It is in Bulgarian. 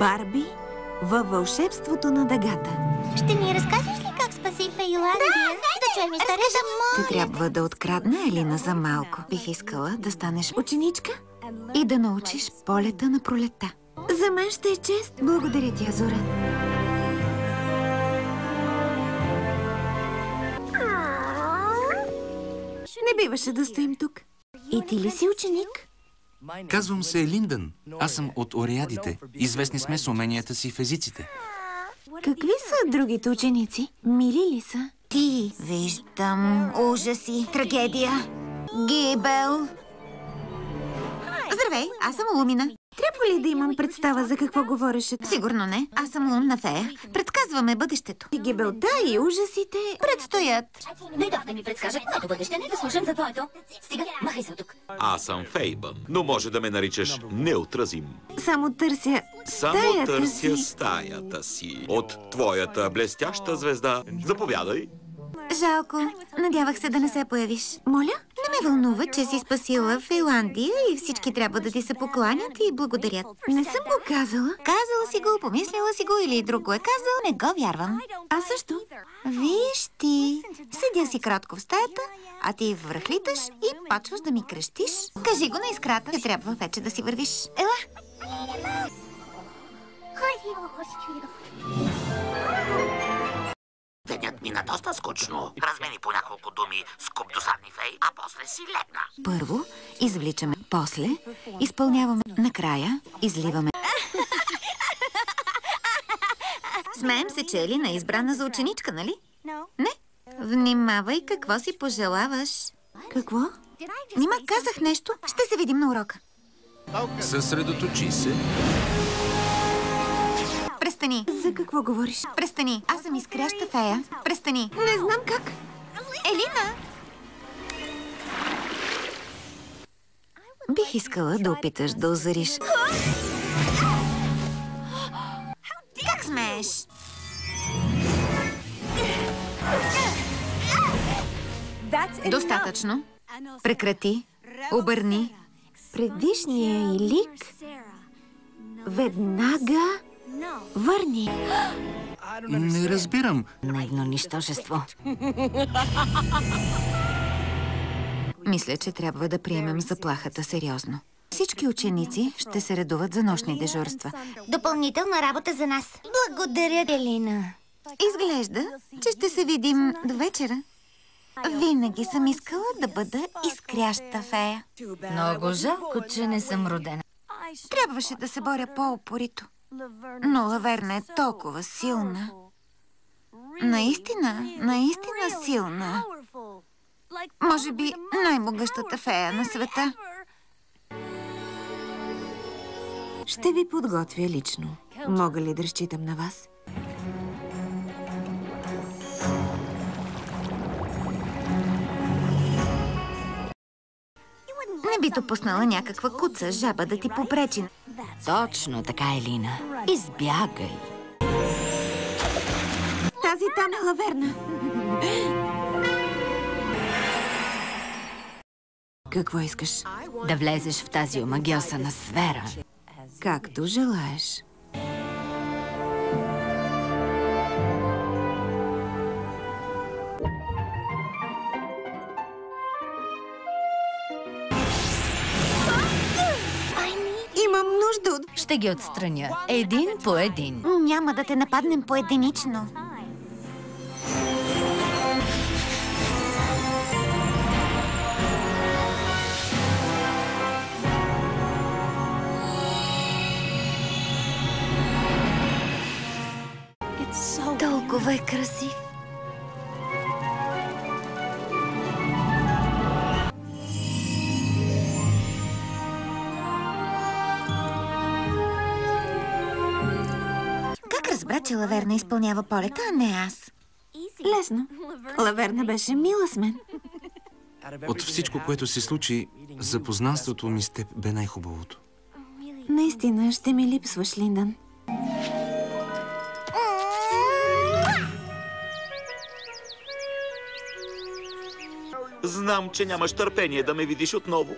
Барби във вълшебството на дъгата. Ще ни разкажеш ли как спаси Фейландия? Да, да чуем историята. Ти трябва да открадна Елина за малко. Бих искала да станеш ученичка и да научиш полета на пролета. За мен ще е чест. Благодаря ти, Азура. Не биваше да стоим тук. И ти ли си ученик? Казвам се Линдън. Аз съм от Ореадите. Известни сме с уменията си в езиците. Какви са другите ученици? Мили ли са? Ти виждам ужаси, трагедия, гибел. Здравей, аз съм Лумина. Трябва ли да имам представа за какво говореше? Сигурно не. Аз съм лунна фея. Предсказваме бъдещето. И гибелта и ужасите Предстоят. Дойдох да ми предскажат моето бъдеще, не да слушам за твоето. Стига, махай се от тук. Аз съм Фейбън, но може да ме наричаш неотразим. Само търся Само стаята търся си. стаята си. От твоята блестяща звезда. Заповядай. Жалко. Надявах се да не се появиш. Моля? Ме вълнува, че си спасила Финландия и всички трябва да ти се покланят и благодарят. Не съм го казала. Казала си го, помислила си го или друг го е казал, не го вярвам. Аз също. Виж ти, седя си кратко в стаята, а ти връхлиташ и почваш да ми крещиш. Кажи го на искрата, не трябва вече да си вървиш. Ела, Денят мина доста скучно. Размени по няколко думи с куп досадни фей, а после си легна. първо извличаме, после изпълняваме, накрая изливаме. Смеем се, че Елина е избрана за ученичка, нали? Не. Внимавай какво си пожелаваш. Какво? Нима казах нещо? Ще се видим на урока. Съсредоточи се. За какво говориш? Престани. Аз съм изкряща фея. Престани. Не знам как. Елина! Бих искала да опиташ да озариш. Как смееш? Достатъчно. Прекрати. Обърни. Предишния и лик веднага върни. Не разбирам. Наивно нищожество. Мисля, че трябва да приемем заплахата сериозно. Всички ученици ще се редуват за нощни дежурства. Допълнителна работа за нас. Благодаря, Елина. Изглежда, че ще се видим до вечера. Винаги съм искала да бъда изкряща фея. Много жалко, че не съм родена. Трябваше да се боря по-опорито. Но Лаверна е толкова силна. Наистина, наистина силна. Може би най-могъщата фея на света. Ще ви подготвя лично. Мога ли да разчитам на вас? Не би допуснала някаква куца жаба да ти попречи. Точно така, Елина. Избягай. Тази там е лаверна. Какво искаш? Да влезеш в тази омагиосана сфера. Както желаеш. От... Ще ги отстраня един по един. Няма да те нападнем поединично. Толкова е красив. Разбра, че Лаверна изпълнява полета, а не аз? Лесно. Лаверна беше мила с мен. От всичко, което се случи, запознанството ми с теб бе най-хубавото. Наистина ще ми липсваш, Линдън. Знам, че нямаш търпение да ме видиш отново.